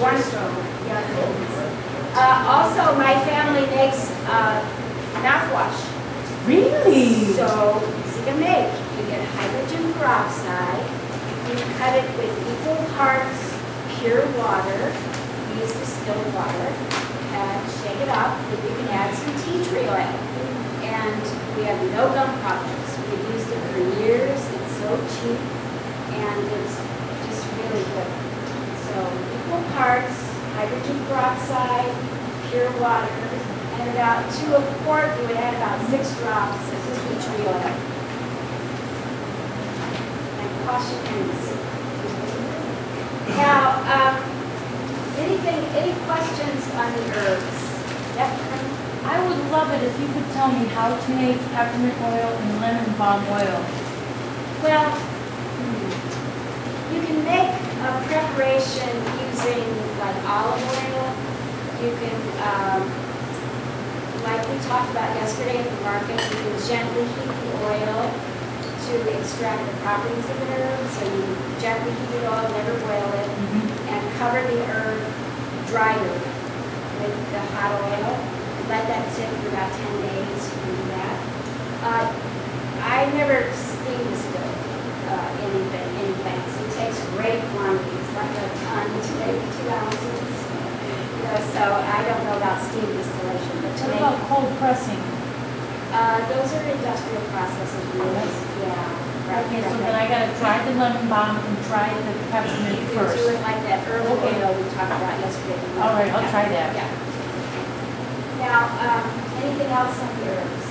wonderful young ladies. Uh, also, my family makes uh, mouthwash. Really? So, easy to make. You get hydrogen peroxide, you cut it with equal parts pure water, use distilled water, and shake it up, and you can add some tea tree oil. And we have no gum problems. We've used it for years, it's so cheap, and it's just really good. So equal parts, hydrogen peroxide, pure water, and about to a quart, you would add about six drops of tree oil. And pennies. Now, um, anything, any questions on the herbs? Yep, I would love it if you could tell me how to make peppermint oil and lemon balm oil. Well, hmm, you can make a preparation using like olive oil. You can, um, like we talked about yesterday at the market, you can gently heat the oil to extract the properties of the herb. So you gently heat it oil, never boil it, and cover the herb, dry herb, with the hot oil. Let that sit for about 10 days, you can do that. Uh, I never steam distilled uh, anything, any plants. It takes great quantities, like a ton to maybe two ounces. You know, so I don't know about steam distillation, but to What make, about cold pressing? uh, those are industrial processes, really. Yeah. right, Okay, so then I gotta dry the lemon balm and dry the peppermint You can do it like that herbal Okay. oil we talked about yesterday. All right, I'll Yeah, try that. Yeah. Now, um, anything else on the herbs?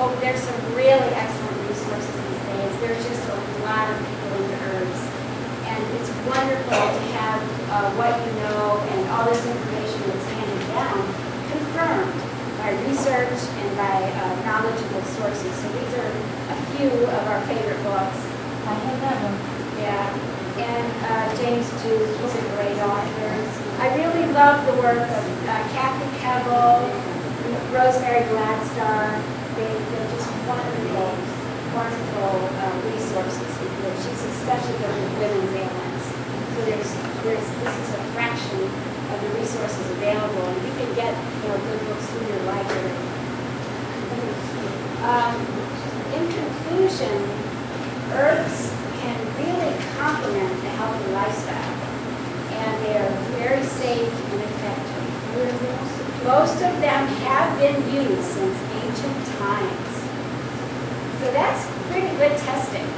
Oh, there's some really excellent resources these days. There's just a lot of people into herbs. And it's wonderful to have uh, what you know and all this information that's handed down confirmed by research and by uh, knowledgeable sources. So these are a few of our favorite books. I have that one. Yeah, and uh, James Duke, he's a great author. I really love the work of uh, Kathy Keville, Rosemary Gladstar. They, they're just wonderful, wonderful uh, resources. because She's especially good with women's there's, this is a fraction of the resources available, and you can get, you know, good books through your library. Um, in conclusion, herbs can really complement a healthy lifestyle, and they are very safe and effective. Most of them have been used since ancient times. So that's pretty good testing,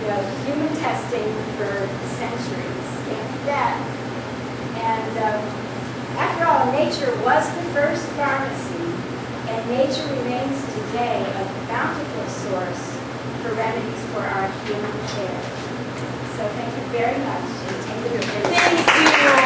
you know, human testing for centuries. That. And um, after all, nature was the first pharmacy, and nature remains today a bountiful source for remedies for our human care. So thank you very much. take your